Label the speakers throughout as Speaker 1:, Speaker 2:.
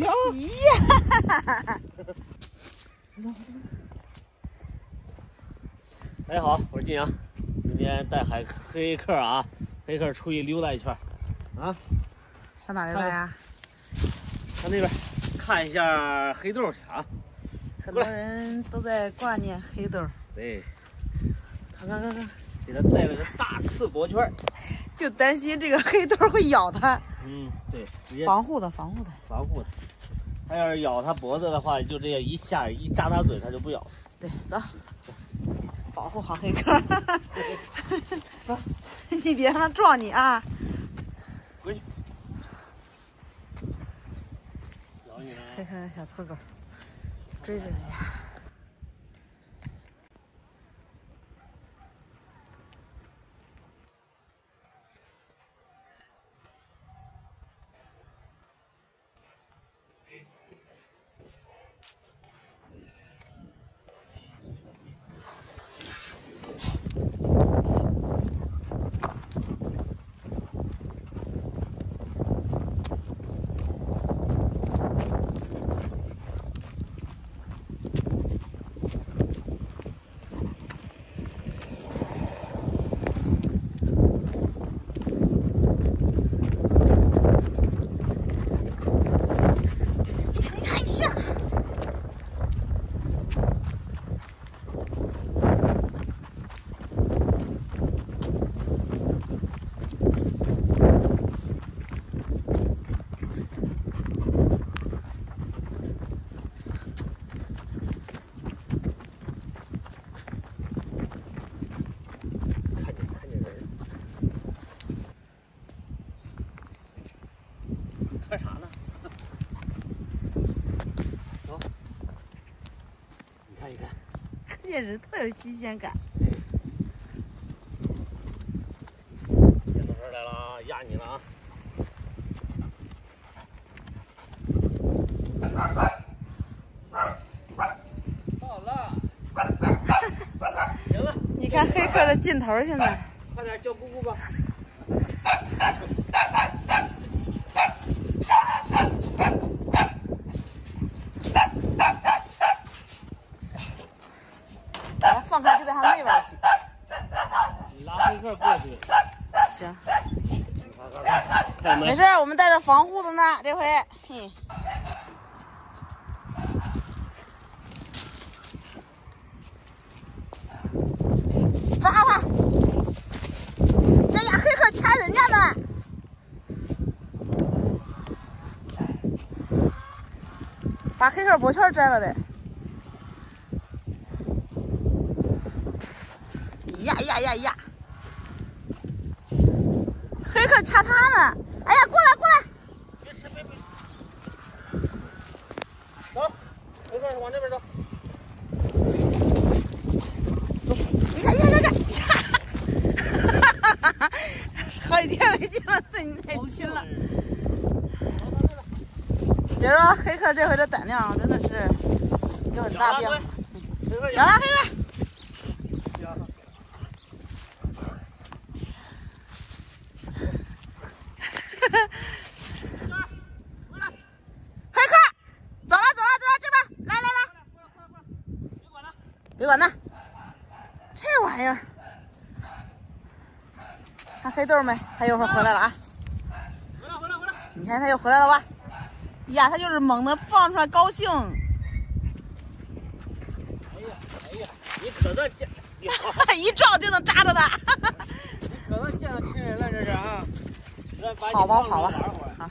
Speaker 1: 呀！
Speaker 2: 大家好，我是金阳，今天带海黑客啊，黑客出去溜达一圈，啊，
Speaker 1: 上哪溜达呀？
Speaker 2: 上那边看一下黑豆去啊。
Speaker 1: 很多人都在挂念黑豆。
Speaker 2: 对，看看看看，给他带了个大刺脖圈，
Speaker 1: 就担心这个黑豆会咬它。
Speaker 2: 嗯，对，
Speaker 1: 防护的，防护的，
Speaker 2: 防护的。它要是咬它脖子的话，就这样一下一扎它嘴，它就不咬了。
Speaker 1: 对，走。保护好黑客，你别让它撞你啊！
Speaker 2: 回去。咬你了。
Speaker 1: 黑客的小土狗追着人家。
Speaker 2: 干啥呢？走，你看一看，
Speaker 1: 看见人特有新鲜感。
Speaker 2: 见到这来了，压你了啊！到了，行了。
Speaker 1: 你看黑客的劲头，现在。
Speaker 2: 快点叫姑姑吧。
Speaker 1: 放开就在他那边
Speaker 2: 你拉黑客过去。
Speaker 1: 行。没事，我们带着防护的呢，这回。嘿。扎他！哎呀，黑客掐人家呢。把黑客脖圈摘了得。呀呀呀呀！黑客掐他呢！哎呀，过来过来！
Speaker 2: 别吃，别别。走，黑客往这边走。走。
Speaker 1: 你看，你看，你看，掐！哈哈哈！好几天没见了，你太亲了。别说黑客这回的胆量真的是有很大变化。来了，黑客！别管他，这玩意儿，看黑豆没？他一会儿回来了啊！
Speaker 2: 回来回来回来！
Speaker 1: 你看他又回来了吧？呀，他就是猛的放出来高兴。哎
Speaker 2: 呀哎呀，你可算见，
Speaker 1: 一撞就能扎着他。
Speaker 2: 你可算见到亲人了，这是啊！
Speaker 1: 跑吧跑吧，啊！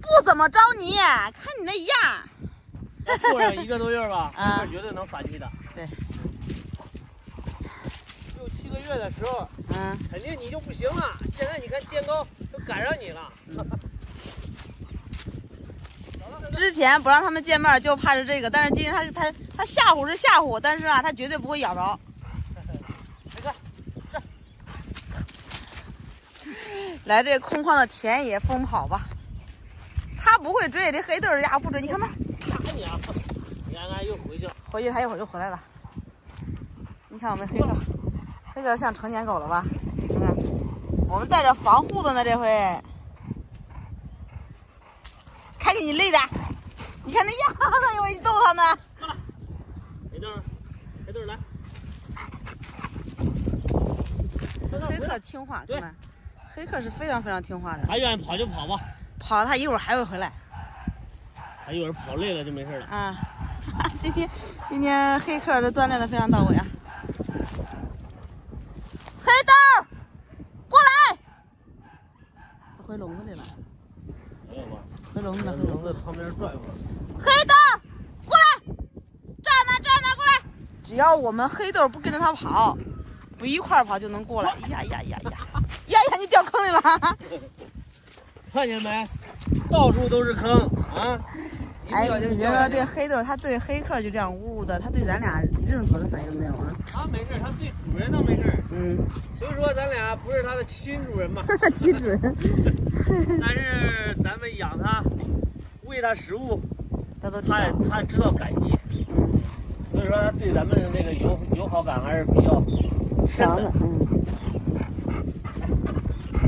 Speaker 1: 不怎么着你，看你那样。
Speaker 2: 过上一个多月吧，这绝对能反击的。
Speaker 1: 对，
Speaker 2: 六七个月的时候，嗯，肯定你就不行了。现在你看肩高都赶上你了。
Speaker 1: 之前不让他们见面，就怕是这个。但是今天他他他吓唬是吓唬，但是啊，他绝对不会咬着。来这空旷的田野疯跑吧。他不会追，这黑豆家伙不追，你看吧。
Speaker 2: 你啊！你看看又回去了。
Speaker 1: 回去他一会儿就回来了。你看我们黑客，黑客像成年狗了吧？你看，我们带着防护的呢，这回。看给你。累的，你看那样子，以为你逗它呢。
Speaker 2: 黑豆，黑豆来。
Speaker 1: 黑客听话，哥们，黑客是非常非常听话的。
Speaker 2: 他愿意跑就跑吧，
Speaker 1: 跑了他一会儿还会回来。
Speaker 2: 他一会儿跑累了就没事了。
Speaker 1: 啊，今天今天黑客这锻炼的非常到位啊。黑豆，过来。他回笼子里了。
Speaker 2: 没有吧？
Speaker 1: 回笼子了，回笼子。
Speaker 2: 在旁边转一会儿。
Speaker 1: 黑豆，过来，站那站那，过来。只要我们黑豆不跟着他跑，不一块跑就能过来。呀呀呀呀！呀呀，你掉坑里了！
Speaker 2: 看见没？到处都是坑啊！
Speaker 1: 哎，你别说这黑豆，他对黑客就这样呜呜的，他对咱俩任何的反应没有啊？
Speaker 2: 他没事，他对主人倒没事。
Speaker 1: 嗯。
Speaker 2: 所以说咱俩不是他的亲主人嘛？
Speaker 1: 亲主人。
Speaker 2: 但是咱们养它，喂它食物，
Speaker 1: 他都
Speaker 2: 他他知道感激。嗯。所以说他对咱们的那个友友好感还是比较
Speaker 1: 强的。嗯。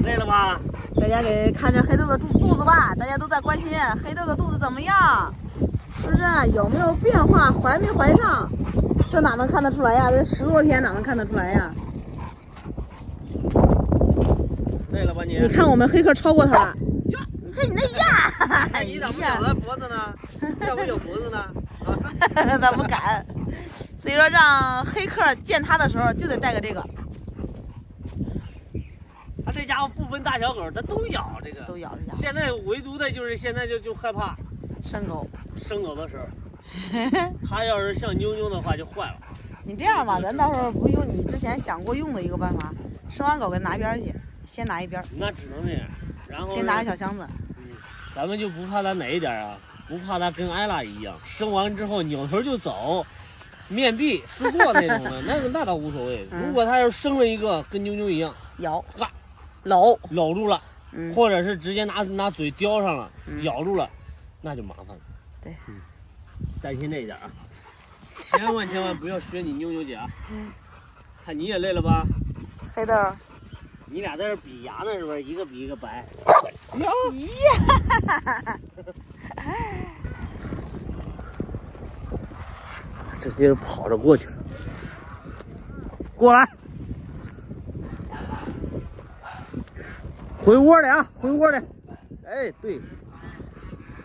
Speaker 2: 累了吧？
Speaker 1: 大家给看着黑豆的肚肚子吧，大家都在关心黑豆的肚子怎么样，是不是有没有变化，怀没怀上？这哪能看得出来呀？这十多天哪能看得出来呀？
Speaker 2: 累了吧你？
Speaker 1: 你看我们黑客超过他了。你看你那样，
Speaker 2: 你咋不咬他脖子呢？要不有脖子呢？
Speaker 1: 他不敢。所以说让黑客见他的时候就得带个这个。
Speaker 2: 他这家伙不分大小狗，它都咬这个，
Speaker 1: 都咬这家伙。
Speaker 2: 现在唯独的就是现在就就害怕
Speaker 1: 生狗，
Speaker 2: 生狗的时候，它要是像妞妞的话就坏了。
Speaker 1: 你这样吧，咱到时候不用你之前想过用的一个办法，生完狗给拿边去，先拿一边。
Speaker 2: 那只能这样，然后
Speaker 1: 先拿个小箱子。
Speaker 2: 嗯，咱们就不怕它哪一点啊？不怕它跟艾拉一样，生完之后扭头就走，面壁思过那种的，那个那倒无所谓。如果它要是生了一个跟妞妞一样，
Speaker 1: 咬，嘎。搂
Speaker 2: 搂住了，或者是直接拿拿嘴叼上了，咬住了，那就麻烦了。
Speaker 1: 对，
Speaker 2: 担心这一点啊，千万千万不要学你妞妞姐啊！看你也累了吧？
Speaker 1: 黑豆，
Speaker 2: 你俩在这比牙呢，是不是？一个比一个白。
Speaker 1: 哟
Speaker 2: 呀！直接跑着过去了，过来。回窝里啊，回窝里。哎，对。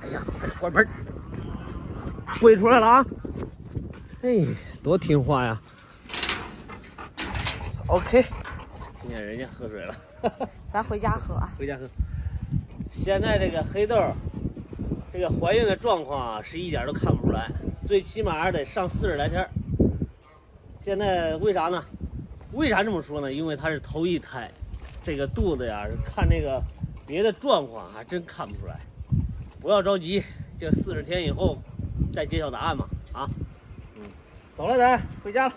Speaker 2: 哎呀，快关门。飞出来了啊！哎，多听话呀。OK。听见人家喝水了。
Speaker 1: 咱回家喝。
Speaker 2: 回家喝。现在这个黑豆，这个怀孕的状况啊，是一点都看不出来，最起码得上四十来天。现在为啥呢？为啥这么说呢？因为它是头一胎。这个肚子呀，看这个别的状况还真看不出来，不要着急，这四十天以后再揭晓答案嘛。啊，嗯，走了，咱回家了。